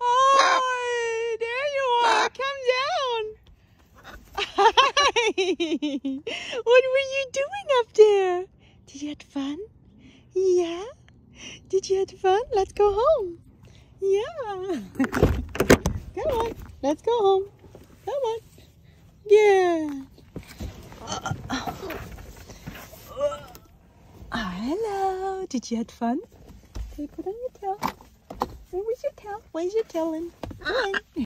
Oh, there you are. Come down. what were you doing up there? Did you have fun? Yeah? Did you have fun? Let's go home. Yeah. Come on. Let's go home. Come on. Yeah. Uh, uh. Oh, hello. Did you have fun? Can you put on your tail? Where's your your tail in? Come on.